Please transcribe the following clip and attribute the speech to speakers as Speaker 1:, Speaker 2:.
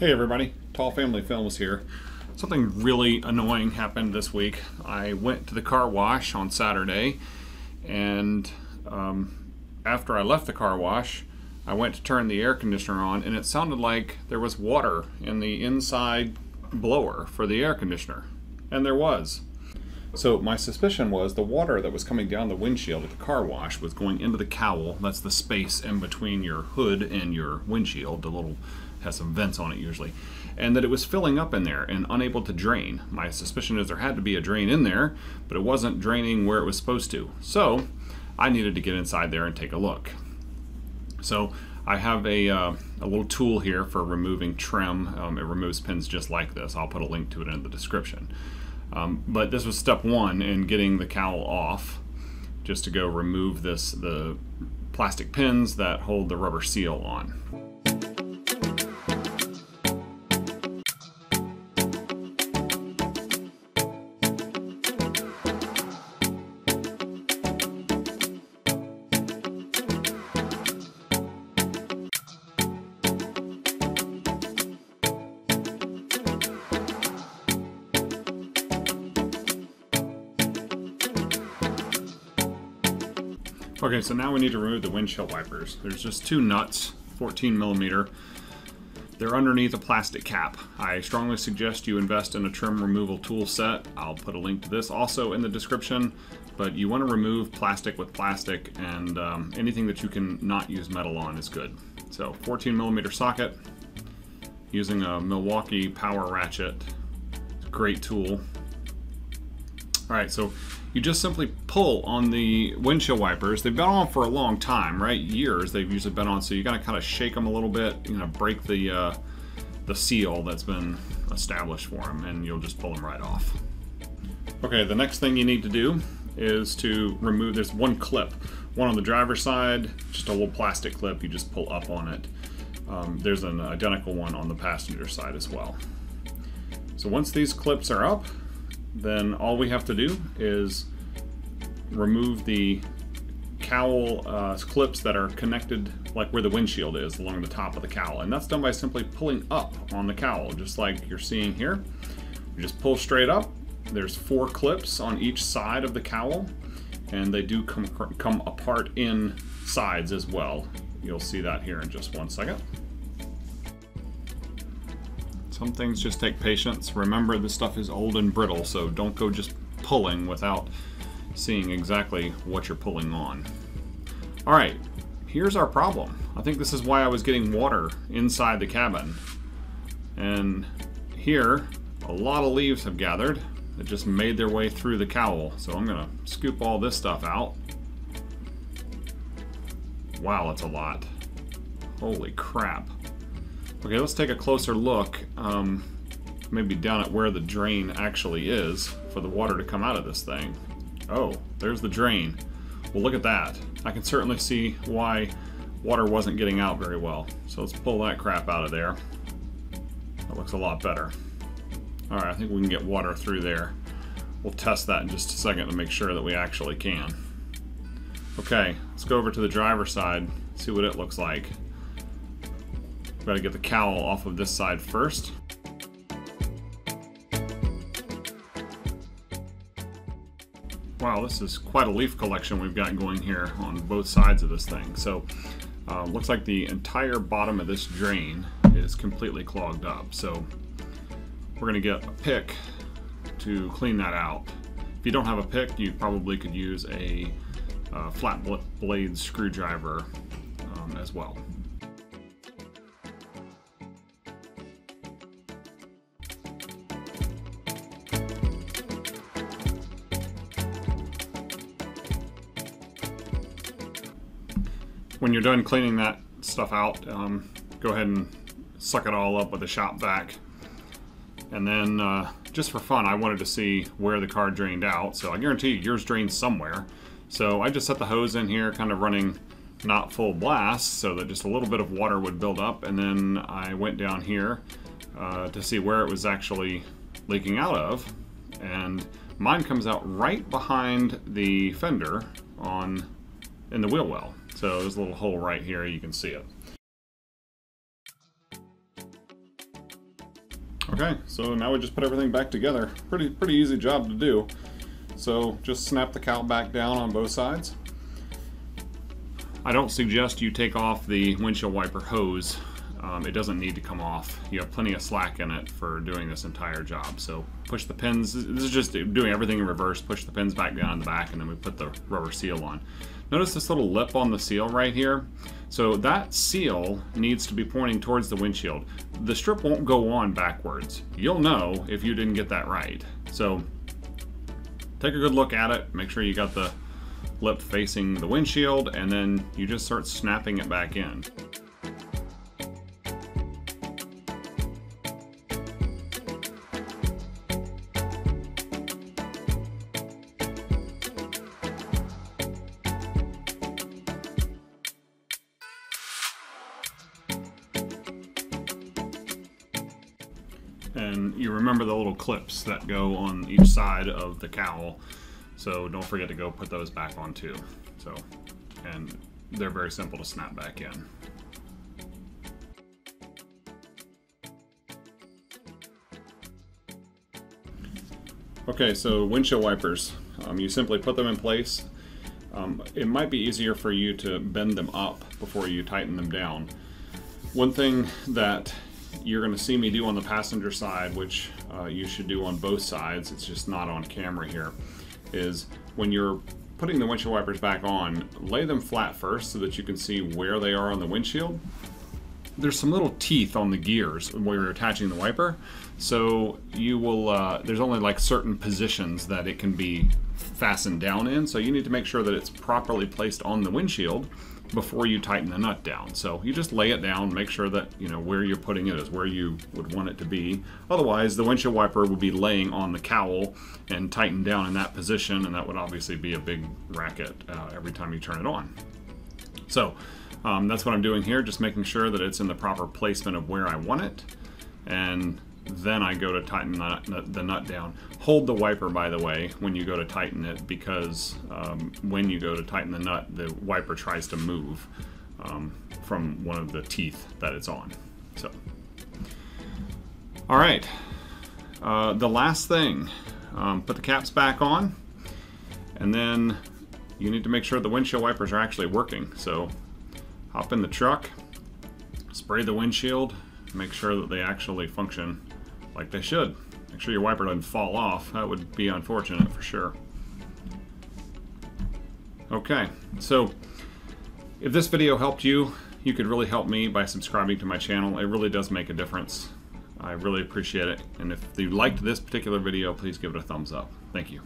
Speaker 1: Hey everybody, Tall Family Films here. Something really annoying happened this week. I went to the car wash on Saturday, and um, after I left the car wash, I went to turn the air conditioner on, and it sounded like there was water in the inside blower for the air conditioner. And there was. So my suspicion was the water that was coming down the windshield at the car wash was going into the cowl. That's the space in between your hood and your windshield. The little has some vents on it usually, and that it was filling up in there and unable to drain. My suspicion is there had to be a drain in there, but it wasn't draining where it was supposed to. So I needed to get inside there and take a look. So I have a, uh, a little tool here for removing trim. Um, it removes pins just like this. I'll put a link to it in the description. Um, but this was step one in getting the cowl off, just to go remove this the plastic pins that hold the rubber seal on. Okay, so now we need to remove the windshield wipers. There's just two nuts, 14 millimeter. They're underneath a plastic cap. I strongly suggest you invest in a trim removal tool set. I'll put a link to this also in the description, but you want to remove plastic with plastic and um, anything that you can not use metal on is good. So 14 millimeter socket using a Milwaukee power ratchet. Great tool. All right, so you just simply pull on the windshield wipers. They've been on for a long time, right? Years they've usually been on, so you gotta kind of shake them a little bit, you know, break the uh, the seal that's been established for them, and you'll just pull them right off. Okay, the next thing you need to do is to remove, there's one clip, one on the driver's side, just a little plastic clip, you just pull up on it. Um, there's an identical one on the passenger side as well. So once these clips are up, then all we have to do is remove the cowl uh, clips that are connected like where the windshield is along the top of the cowl. And that's done by simply pulling up on the cowl just like you're seeing here. You just pull straight up. There's four clips on each side of the cowl and they do come come apart in sides as well. You'll see that here in just one second some things just take patience. Remember, this stuff is old and brittle, so don't go just pulling without seeing exactly what you're pulling on. All right, here's our problem. I think this is why I was getting water inside the cabin. And here, a lot of leaves have gathered that just made their way through the cowl. So I'm gonna scoop all this stuff out. Wow, that's a lot. Holy crap. Okay, let's take a closer look, um, maybe down at where the drain actually is for the water to come out of this thing. Oh, there's the drain. Well, look at that. I can certainly see why water wasn't getting out very well. So let's pull that crap out of there. That looks a lot better. All right, I think we can get water through there. We'll test that in just a second to make sure that we actually can. Okay, let's go over to the driver's side, see what it looks like. We've got to get the cowl off of this side first. Wow, this is quite a leaf collection we've got going here on both sides of this thing. So uh, looks like the entire bottom of this drain is completely clogged up. So we're gonna get a pick to clean that out. If you don't have a pick, you probably could use a uh, flat blade screwdriver um, as well. When you're done cleaning that stuff out, um, go ahead and suck it all up with a shop vac. And then, uh, just for fun, I wanted to see where the car drained out. So I guarantee you, yours drains somewhere. So I just set the hose in here, kind of running not full blast, so that just a little bit of water would build up. And then I went down here uh, to see where it was actually leaking out of. And mine comes out right behind the fender on in the wheel well. So there's a little hole right here, you can see it. Okay, so now we just put everything back together. Pretty, pretty easy job to do. So just snap the cowl back down on both sides. I don't suggest you take off the windshield wiper hose. Um, it doesn't need to come off. You have plenty of slack in it for doing this entire job. So push the pins, this is just doing everything in reverse, push the pins back down in the back and then we put the rubber seal on. Notice this little lip on the seal right here. So that seal needs to be pointing towards the windshield. The strip won't go on backwards. You'll know if you didn't get that right. So take a good look at it, make sure you got the lip facing the windshield, and then you just start snapping it back in. And you remember the little clips that go on each side of the cowl. So don't forget to go put those back on too. So and they're very simple to snap back in. Okay so windshield wipers. Um, you simply put them in place. Um, it might be easier for you to bend them up before you tighten them down. One thing that you're going to see me do on the passenger side, which uh, you should do on both sides, it's just not on camera here, is when you're putting the windshield wipers back on, lay them flat first so that you can see where they are on the windshield. There's some little teeth on the gears where you're attaching the wiper, so you will, uh, there's only like certain positions that it can be fastened down in, so you need to make sure that it's properly placed on the windshield before you tighten the nut down. So you just lay it down, make sure that you know where you're putting it is where you would want it to be. Otherwise, the windshield wiper would be laying on the cowl and tighten down in that position, and that would obviously be a big racket uh, every time you turn it on. So um, that's what I'm doing here, just making sure that it's in the proper placement of where I want it. And then I go to tighten the, nut down. Hold the wiper, by the way, when you go to tighten it, because um, when you go to tighten the nut, the wiper tries to move um, from one of the teeth that it's on. So, all right. Uh, the last thing, um, put the caps back on, and then you need to make sure the windshield wipers are actually working. So, hop in the truck, spray the windshield, make sure that they actually function like they should. Make sure your wiper doesn't fall off. That would be unfortunate for sure. Okay, so if this video helped you, you could really help me by subscribing to my channel. It really does make a difference. I really appreciate it. And if you liked this particular video, please give it a thumbs up. Thank you.